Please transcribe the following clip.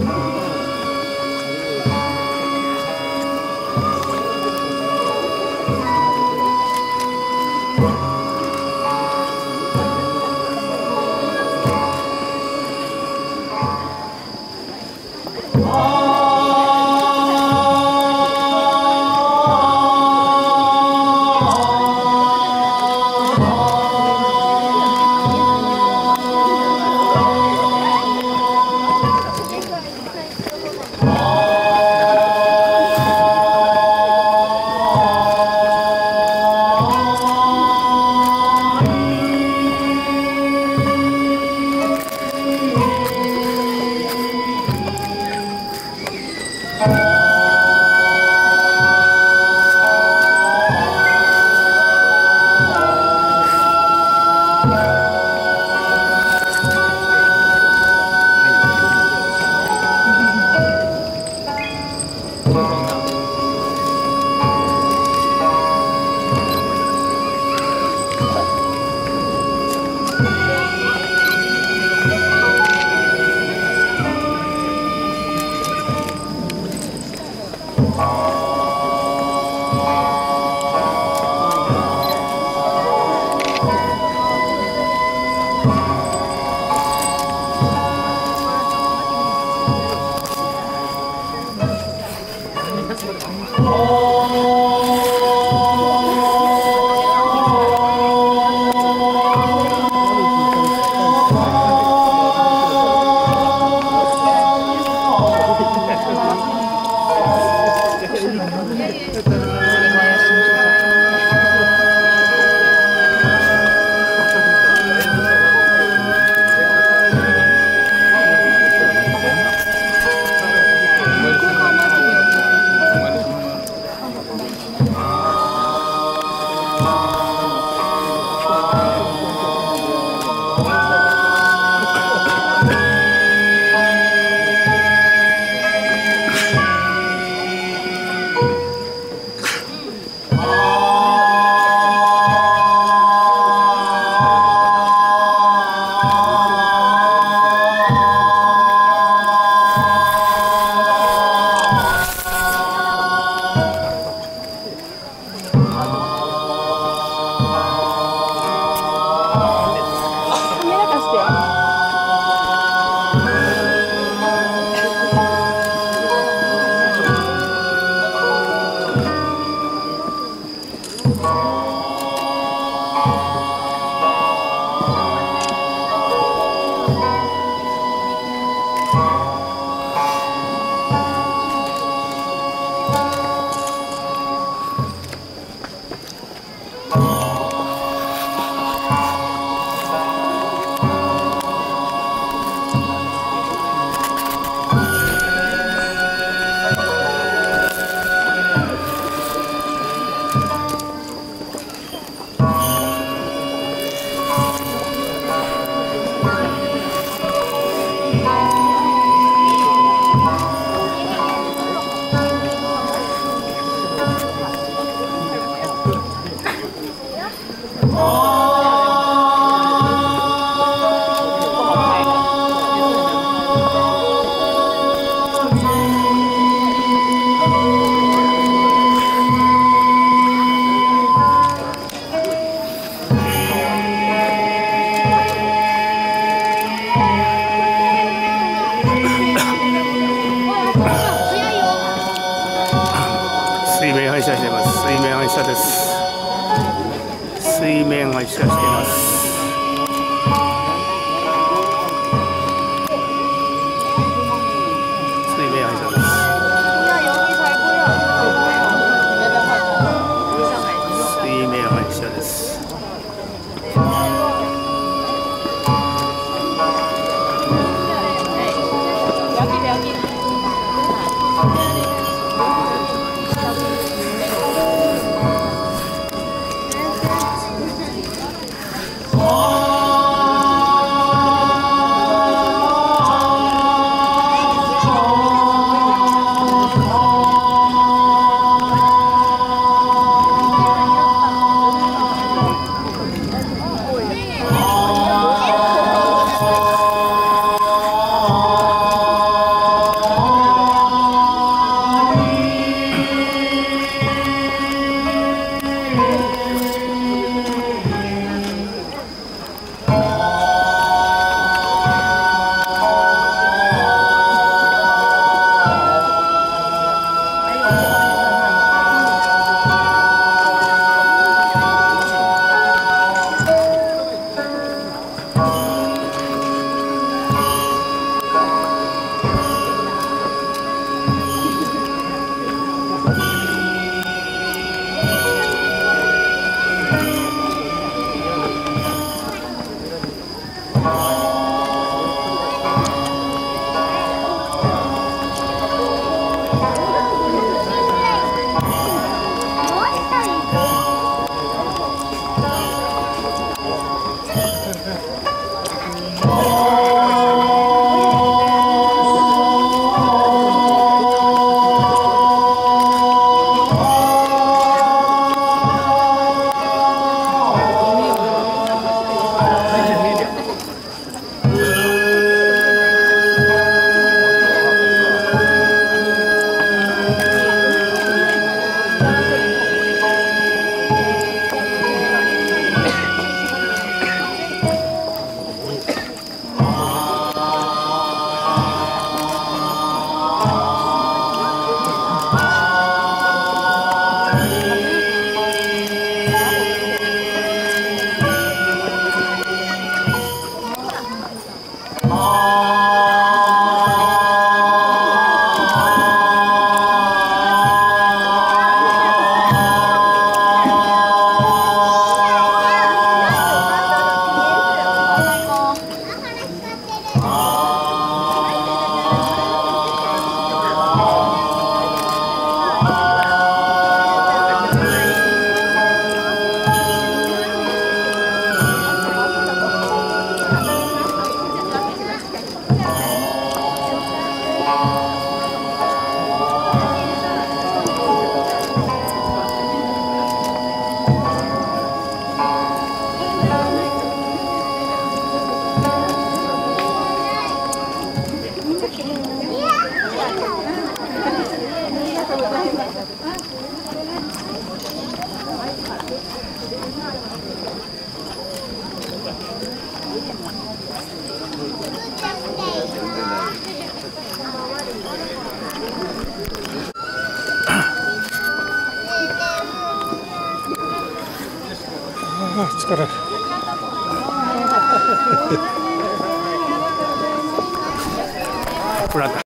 Oh. 電話いたしてます。疲れる。こ れ